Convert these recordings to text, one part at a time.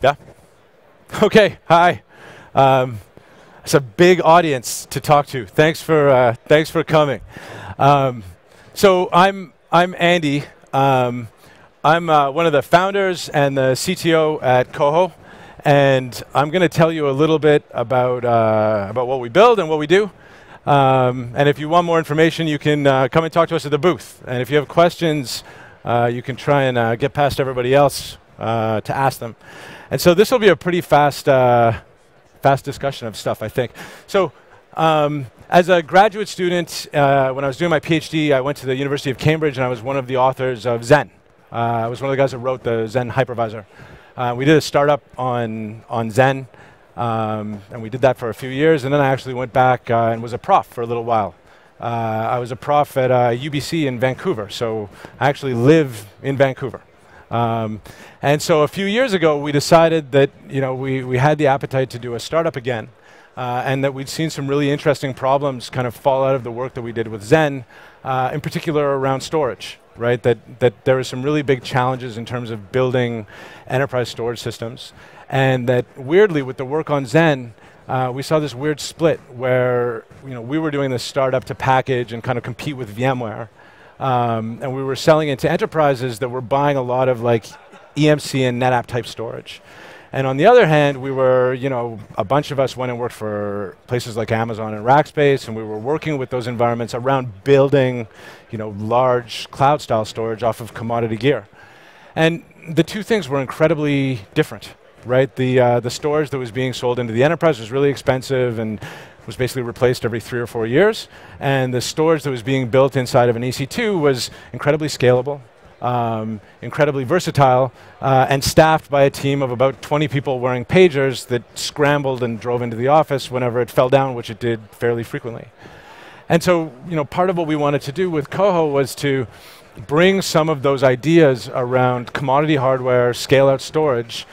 Yeah? Okay, hi. Um, it's a big audience to talk to. Thanks for, uh, thanks for coming. Um, so I'm, I'm Andy. Um, I'm uh, one of the founders and the CTO at Coho, and I'm going to tell you a little bit about, uh, about what we build and what we do. Um, and if you want more information, you can uh, come and talk to us at the booth. And if you have questions, uh, you can try and uh, get past everybody else uh, to ask them. And so this will be a pretty fast, uh, fast discussion of stuff, I think. So um, as a graduate student, uh, when I was doing my PhD, I went to the University of Cambridge and I was one of the authors of Xen. Uh, I was one of the guys that wrote the Xen hypervisor. Uh, we did a startup on, on Xen, um, and we did that for a few years, and then I actually went back uh, and was a prof for a little while. Uh, I was a prof at UBC in Vancouver, so I actually live in Vancouver. Um, and so a few years ago, we decided that you know we, we had the appetite to do a startup again, uh, and that we'd seen some really interesting problems kind of fall out of the work that we did with Xen, uh, in particular around storage. Right, that that there were some really big challenges in terms of building enterprise storage systems, and that weirdly with the work on Xen, uh, we saw this weird split where you know we were doing this startup to package and kind of compete with VMware, um, and we were selling it to enterprises that were buying a lot of like EMC and NetApp type storage. And on the other hand, we were, you know, a bunch of us went and worked for places like Amazon and Rackspace, and we were working with those environments around building, you know, large cloud style storage off of commodity gear. And the two things were incredibly different, right? The, uh, the storage that was being sold into the enterprise was really expensive and was basically replaced every three or four years. And the storage that was being built inside of an EC2 was incredibly scalable, um, incredibly versatile, uh, and staffed by a team of about 20 people wearing pagers that scrambled and drove into the office whenever it fell down, which it did fairly frequently. And so, you know, part of what we wanted to do with Coho was to bring some of those ideas around commodity hardware, scale out storage,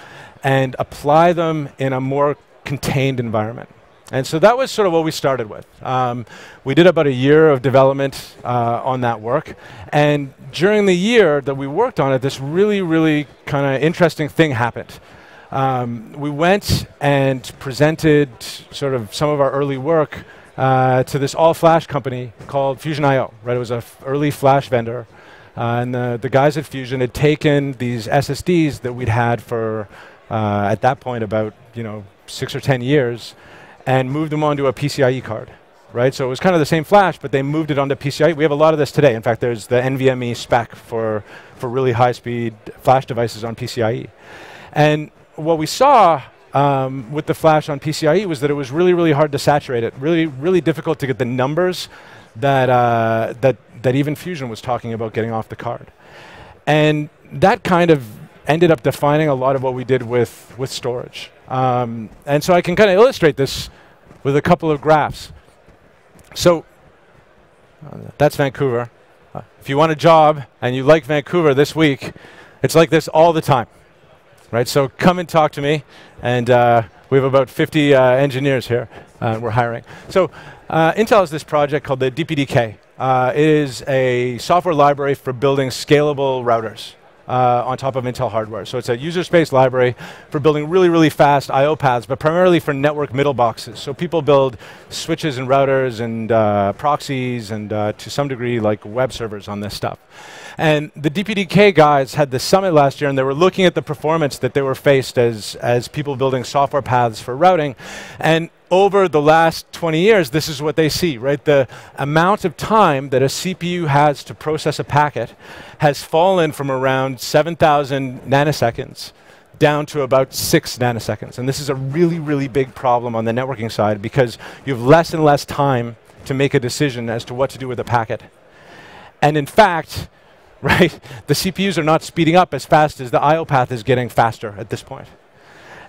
and apply them in a more contained environment. And so that was sort of what we started with. Um, we did about a year of development uh, on that work. And during the year that we worked on it, this really, really kind of interesting thing happened. Um, we went and presented sort of some of our early work uh, to this all-flash company called Fusion.io. Right, it was an early flash vendor, uh, and the, the guys at Fusion had taken these SSDs that we'd had for uh, at that point about you know six or ten years, and moved them onto a PCIe card. Right, so it was kind of the same flash, but they moved it onto PCIe. We have a lot of this today. In fact, there's the NVMe spec for, for really high-speed flash devices on PCIe. And what we saw um, with the flash on PCIe was that it was really, really hard to saturate it. Really, really difficult to get the numbers that, uh, that, that even Fusion was talking about getting off the card. And that kind of ended up defining a lot of what we did with, with storage. Um, and so I can kind of illustrate this with a couple of graphs. So that's Vancouver. Uh, if you want a job and you like Vancouver this week, it's like this all the time, right? So come and talk to me, and uh, we have about 50 uh, engineers here. Uh, we're hiring. So uh, Intel has this project called the DPDK. it is a software library for building scalable routers uh, on top of Intel hardware. So it's a user space library for building really, really fast I.O. paths, but primarily for network middle boxes. So people build switches and routers and uh, proxies and uh, to some degree like web servers on this stuff. And the DPDK guys had the summit last year and they were looking at the performance that they were faced as, as people building software paths for routing. And over the last 20 years, this is what they see, right? The amount of time that a CPU has to process a packet has fallen from around 7,000 nanoseconds down to about six nanoseconds. And this is a really, really big problem on the networking side because you have less and less time to make a decision as to what to do with a packet. And in fact, right, the CPUs are not speeding up as fast as the I.O. path is getting faster at this point.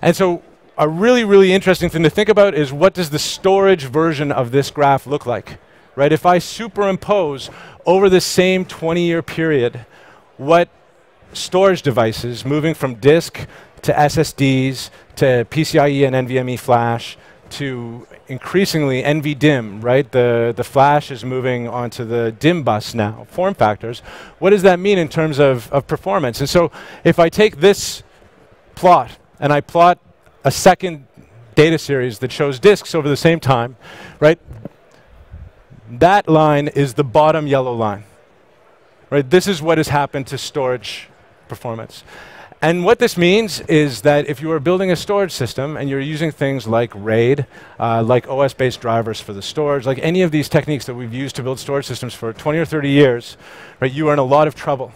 And so a really, really interesting thing to think about is what does the storage version of this graph look like? Right? If I superimpose over the same 20-year period what storage devices moving from disk to SSDs to PCIe and NVMe flash to increasingly NVDIMM, right? The, the flash is moving onto the DIMM bus now, form factors. What does that mean in terms of, of performance? And so if I take this plot and I plot a second data series that shows disks over the same time, right? That line is the bottom yellow line. Right? This is what has happened to storage performance. And what this means is that if you are building a storage system and you're using things like RAID, uh, like OS-based drivers for the storage, like any of these techniques that we've used to build storage systems for 20 or 30 years, right, you are in a lot of trouble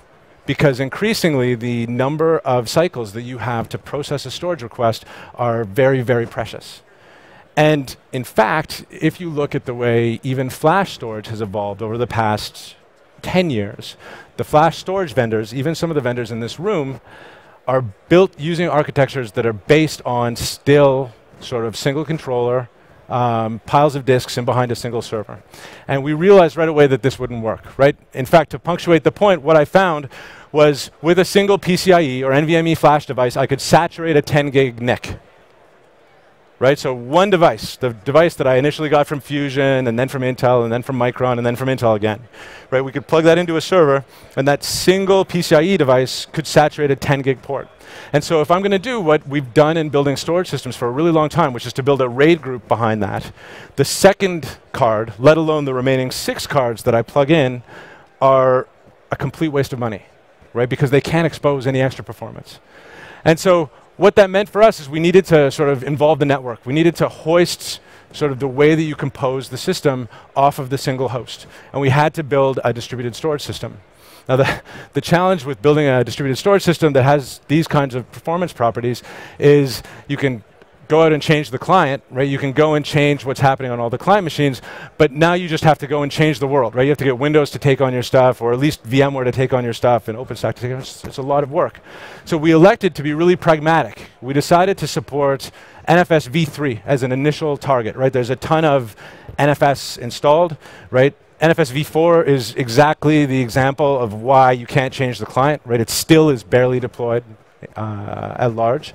because increasingly the number of cycles that you have to process a storage request are very, very precious. And in fact, if you look at the way even flash storage has evolved over the past 10 years, the flash storage vendors, even some of the vendors in this room, are built using architectures that are based on still sort of single controller, um, piles of disks in behind a single server. And we realized right away that this wouldn't work, right? In fact, to punctuate the point, what I found was with a single PCIe or NVMe flash device, I could saturate a 10 gig NIC right? So one device, the device that I initially got from Fusion and then from Intel and then from Micron and then from Intel again, right? We could plug that into a server and that single PCIe device could saturate a 10 gig port. And so if I'm going to do what we've done in building storage systems for a really long time, which is to build a RAID group behind that, the second card, let alone the remaining six cards that I plug in, are a complete waste of money, right? Because they can't expose any extra performance. And so what that meant for us is we needed to sort of involve the network. We needed to hoist sort of the way that you compose the system off of the single host. And we had to build a distributed storage system. Now, the, the challenge with building a distributed storage system that has these kinds of performance properties is you can go out and change the client, right? You can go and change what's happening on all the client machines, but now you just have to go and change the world, right? You have to get Windows to take on your stuff, or at least VMware to take on your stuff, and OpenStack to take on it's, it's a lot of work. So we elected to be really pragmatic. We decided to support NFS v3 as an initial target, right? There's a ton of NFS installed, right? NFS v4 is exactly the example of why you can't change the client, right? It still is barely deployed uh, at large.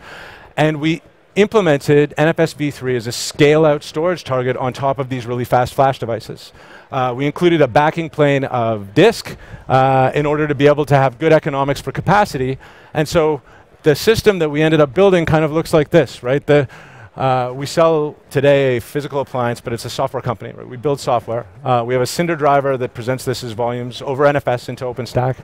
And we implemented NFS v3 as a scale-out storage target on top of these really fast flash devices. Uh, we included a backing plane of disk uh, in order to be able to have good economics for capacity. And so the system that we ended up building kind of looks like this, right? The, uh, we sell today a physical appliance, but it's a software company. Right? We build software. Uh, we have a Cinder driver that presents this as volumes over NFS into OpenStack.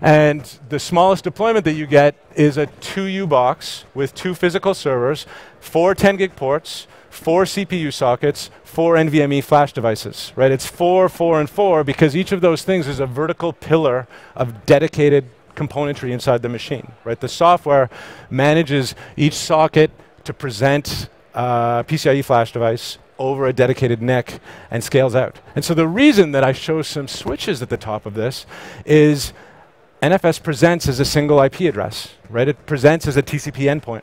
And the smallest deployment that you get is a 2U box with two physical servers, four 10 gig ports, four CPU sockets, four NVMe flash devices, right? It's four, four, and four because each of those things is a vertical pillar of dedicated componentry inside the machine, right? The software manages each socket to present a PCIe flash device over a dedicated NIC and scales out. And so the reason that I show some switches at the top of this is NFS presents as a single IP address, right? It presents as a TCP endpoint.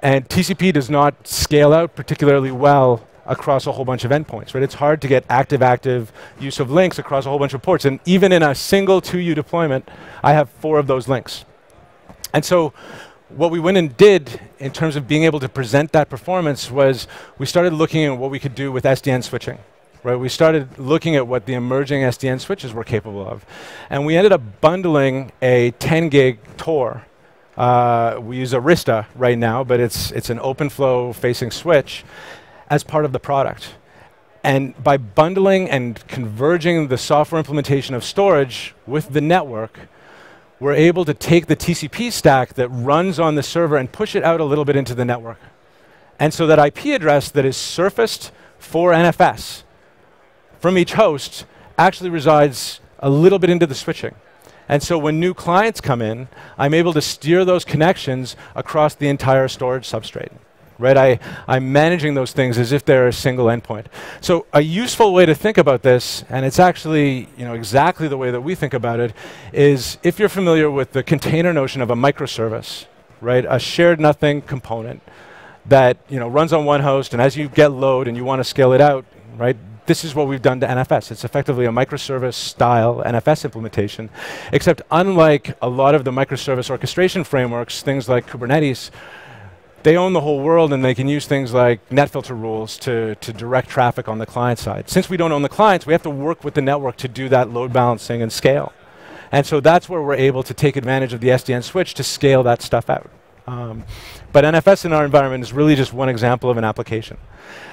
And TCP does not scale out particularly well across a whole bunch of endpoints, right? It's hard to get active-active use of links across a whole bunch of ports. And even in a single 2U deployment, I have four of those links. And so what we went and did in terms of being able to present that performance was we started looking at what we could do with SDN switching right? We started looking at what the emerging SDN switches were capable of. And we ended up bundling a 10 gig Tor. Uh, we use Arista right now, but it's, it's an OpenFlow facing switch as part of the product. And by bundling and converging the software implementation of storage with the network, we're able to take the TCP stack that runs on the server and push it out a little bit into the network. And so that IP address that is surfaced for NFS from each host actually resides a little bit into the switching. And so when new clients come in, I'm able to steer those connections across the entire storage substrate. Right? I, I'm managing those things as if they're a single endpoint. So a useful way to think about this, and it's actually you know, exactly the way that we think about it, is if you're familiar with the container notion of a microservice, right? A shared nothing component that you know, runs on one host, and as you get load and you want to scale it out, right? This is what we've done to NFS. It's effectively a microservice style NFS implementation, except unlike a lot of the microservice orchestration frameworks, things like Kubernetes, they own the whole world and they can use things like NetFilter rules to, to direct traffic on the client side. Since we don't own the clients, we have to work with the network to do that load balancing and scale. And so that's where we're able to take advantage of the SDN switch to scale that stuff out. Um, but NFS in our environment is really just one example of an application.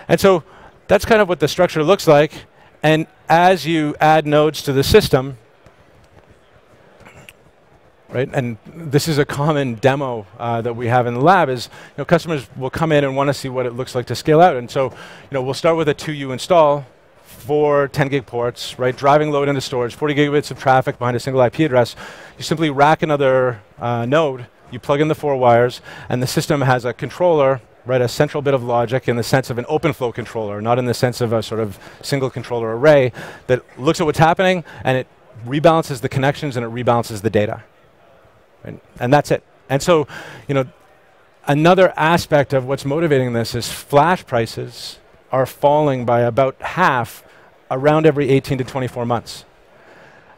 And so that's kind of what the structure looks like. And as you add nodes to the system, right? And this is a common demo uh, that we have in the lab is, you know, customers will come in and want to see what it looks like to scale out. And so, you know, we'll start with a 2U install for 10 gig ports, right? Driving load into storage, 40 gigabits of traffic behind a single IP address. You simply rack another uh, node, you plug in the four wires, and the system has a controller right, a central bit of logic in the sense of an open flow controller, not in the sense of a sort of single controller array that looks at what's happening and it rebalances the connections and it rebalances the data. Right? And that's it. And so, you know, another aspect of what's motivating this is flash prices are falling by about half around every 18 to 24 months.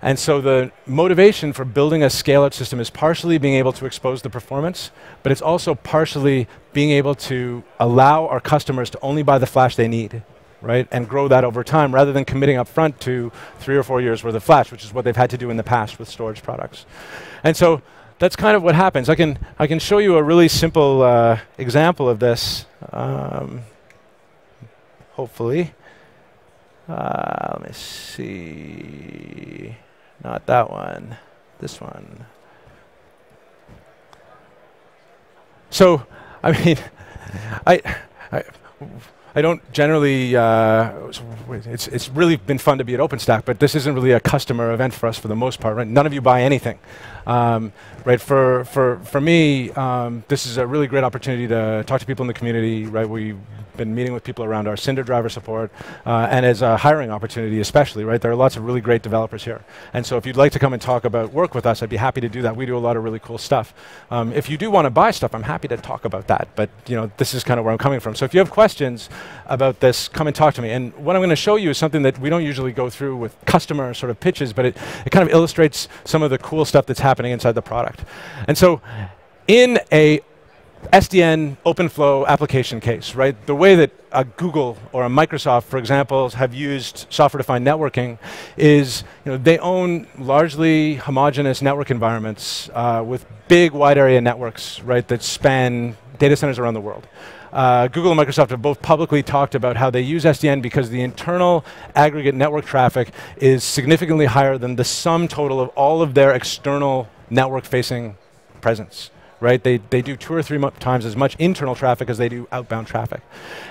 And so the motivation for building a scale-out system is partially being able to expose the performance, but it's also partially being able to allow our customers to only buy the flash they need, right? And grow that over time rather than committing up front to three or four years worth of flash, which is what they've had to do in the past with storage products. And so that's kind of what happens. I can, I can show you a really simple uh, example of this, um, hopefully. Uh, let me see. Not that one. This one. So, I mean, I, I I don't generally, uh, it's, it's really been fun to be at OpenStack, but this isn't really a customer event for us for the most part, right? None of you buy anything. Um, right, for, for, for me, um, this is a really great opportunity to talk to people in the community, right? We been meeting with people around our Cinder driver support, uh, and as a hiring opportunity especially, right? There are lots of really great developers here. And so if you'd like to come and talk about work with us, I'd be happy to do that. We do a lot of really cool stuff. Um, if you do want to buy stuff, I'm happy to talk about that. But you know, this is kind of where I'm coming from. So if you have questions about this, come and talk to me. And what I'm going to show you is something that we don't usually go through with customer sort of pitches, but it, it kind of illustrates some of the cool stuff that's happening inside the product. And so in a SDN OpenFlow application case, right? The way that a Google or a Microsoft, for example, have used software-defined networking is, you know, they own largely homogeneous network environments uh, with big wide area networks, right, that span data centers around the world. Uh, Google and Microsoft have both publicly talked about how they use SDN because the internal aggregate network traffic is significantly higher than the sum total of all of their external network-facing presence right? They, they do two or three times as much internal traffic as they do outbound traffic.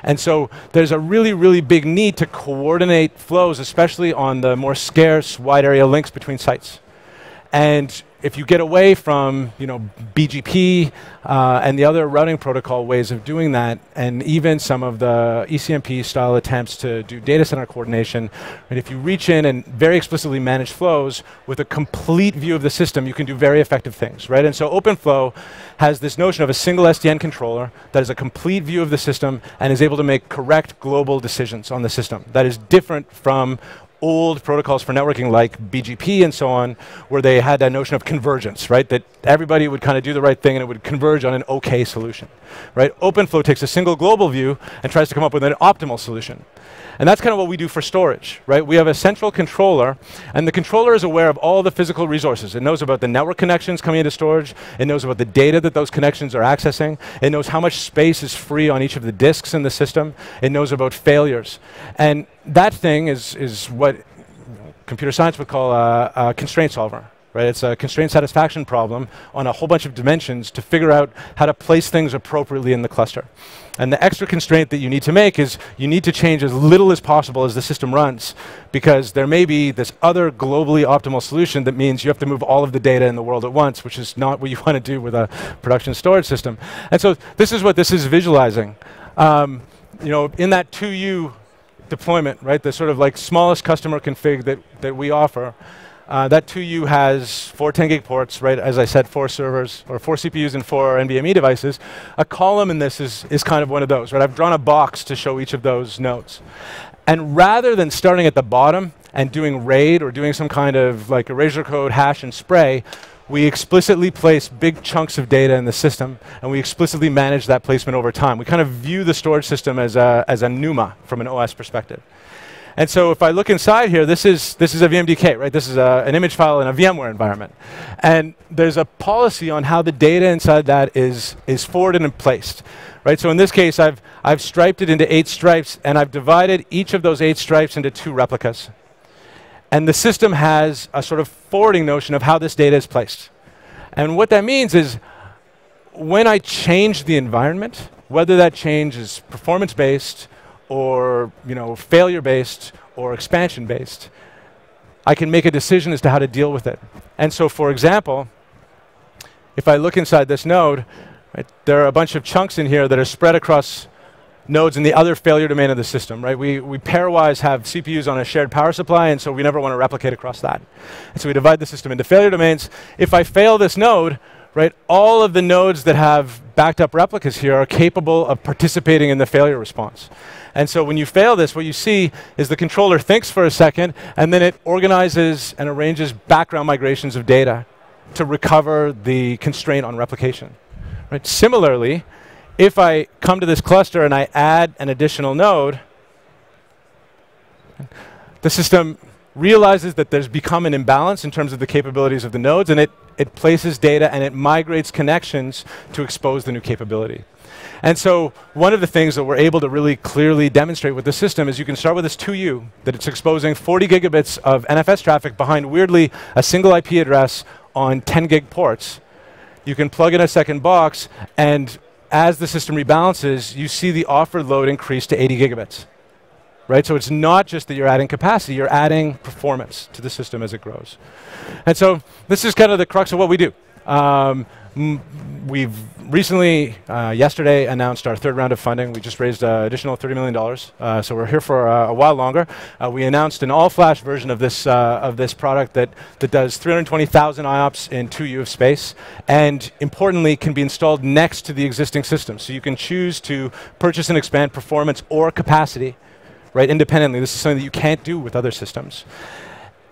And so there's a really, really big need to coordinate flows, especially on the more scarce wide area links between sites. And if you get away from you know, BGP uh, and the other routing protocol ways of doing that, and even some of the ECMP style attempts to do data center coordination, and if you reach in and very explicitly manage flows with a complete view of the system, you can do very effective things, right? And so OpenFlow has this notion of a single SDN controller that is a complete view of the system and is able to make correct global decisions on the system. That is different from old protocols for networking like BGP and so on, where they had that notion of convergence, right? That everybody would kind of do the right thing and it would converge on an okay solution, right? OpenFlow takes a single global view and tries to come up with an optimal solution. And that's kind of what we do for storage, right? We have a central controller, and the controller is aware of all the physical resources. It knows about the network connections coming into storage. It knows about the data that those connections are accessing. It knows how much space is free on each of the disks in the system. It knows about failures. And that thing is, is what computer science would call a, a constraint solver, right? It's a constraint satisfaction problem on a whole bunch of dimensions to figure out how to place things appropriately in the cluster. And the extra constraint that you need to make is you need to change as little as possible as the system runs because there may be this other globally optimal solution that means you have to move all of the data in the world at once, which is not what you want to do with a production storage system. And so this is what this is visualizing. Um, you know, in that 2U deployment, right, the sort of like smallest customer config that, that we offer, uh, that 2U has four 10 gig ports, right? As I said, four servers, or four CPUs and four NVMe devices. A column in this is, is kind of one of those, right? I've drawn a box to show each of those nodes. And rather than starting at the bottom and doing RAID or doing some kind of like erasure code, hash, and spray, we explicitly place big chunks of data in the system, and we explicitly manage that placement over time. We kind of view the storage system as a, as a NUMA from an OS perspective. And so if I look inside here, this is, this is a VMDK, right? This is a, an image file in a VMware environment. And there's a policy on how the data inside that is, is forwarded and placed. Right, so in this case, I've, I've striped it into eight stripes, and I've divided each of those eight stripes into two replicas. And the system has a sort of forwarding notion of how this data is placed. And what that means is when I change the environment, whether that change is performance-based or you know, failure-based or expansion-based, I can make a decision as to how to deal with it. And so, for example, if I look inside this node, right, there are a bunch of chunks in here that are spread across nodes in the other failure domain of the system, right? We, we pairwise have CPUs on a shared power supply, and so we never want to replicate across that. And so we divide the system into failure domains. If I fail this node, right, all of the nodes that have backed up replicas here are capable of participating in the failure response. And so when you fail this, what you see is the controller thinks for a second, and then it organizes and arranges background migrations of data to recover the constraint on replication. Right? Similarly, if I come to this cluster and I add an additional node, the system realizes that there's become an imbalance in terms of the capabilities of the nodes, and it, it places data and it migrates connections to expose the new capability. And so one of the things that we're able to really clearly demonstrate with the system is you can start with this 2U, that it's exposing 40 gigabits of NFS traffic behind, weirdly, a single IP address on 10 gig ports. You can plug in a second box, and as the system rebalances, you see the offered load increase to 80 gigabits. Right? So it's not just that you're adding capacity, you're adding performance to the system as it grows. And so this is kind of the crux of what we do. Um, we've recently, uh, yesterday, announced our third round of funding. We just raised uh, additional $30 million, uh, so we're here for uh, a while longer. Uh, we announced an all-flash version of this, uh, of this product that, that does 320,000 IOPS in 2U of space, and importantly, can be installed next to the existing system. So you can choose to purchase and expand performance or capacity right, independently. This is something that you can't do with other systems.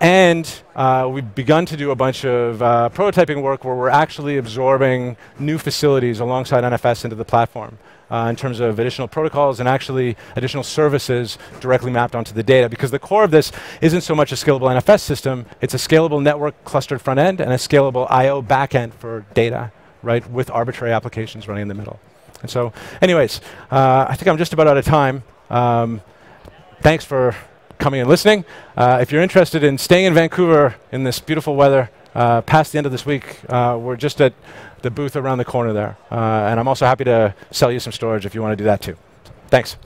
And uh, we've begun to do a bunch of uh, prototyping work where we're actually absorbing new facilities alongside NFS into the platform uh, in terms of additional protocols and actually additional services directly mapped onto the data. Because the core of this isn't so much a scalable NFS system, it's a scalable network clustered front end and a scalable I.O. backend for data, right, with arbitrary applications running in the middle. And so, anyways, uh, I think I'm just about out of time. Um, thanks for coming and listening. Uh, if you're interested in staying in Vancouver in this beautiful weather, uh, past the end of this week, uh, we're just at the booth around the corner there. Uh, and I'm also happy to sell you some storage if you want to do that too. Thanks.